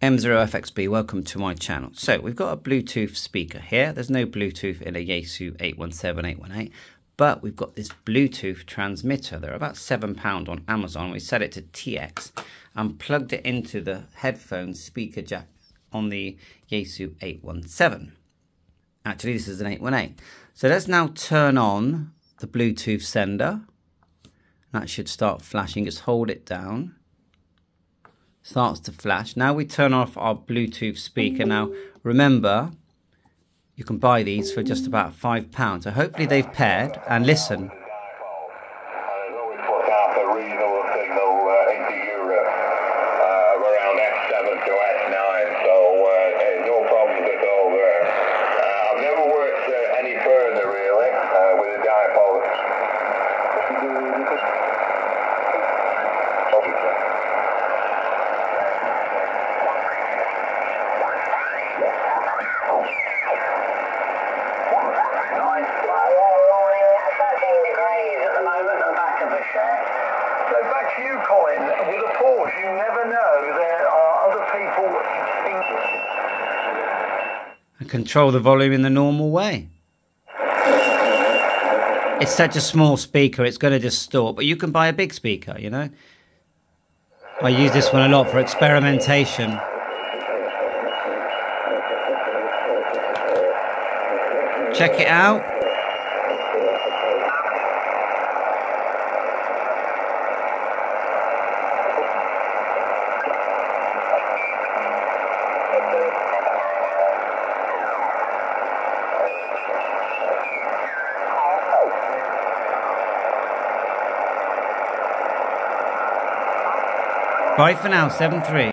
M0FXB, welcome to my channel. So we've got a Bluetooth speaker here. There's no Bluetooth in a Yaesu 817, 818, but we've got this Bluetooth transmitter. They're about £7 on Amazon. We set it to TX and plugged it into the headphone speaker jack on the Yaesu 817. Actually, this is an 818. So let's now turn on the Bluetooth sender. That should start flashing. Just hold it down starts to flash. Now we turn off our Bluetooth speaker. Now remember, you can buy these for just about £5. So hopefully they've paired and listen. With a Porsche, you never know. There are other people. And control the volume in the normal way. It's such a small speaker, it's going to distort, but you can buy a big speaker, you know? I use this one a lot for experimentation. Check it out. Bye for now, 7-3.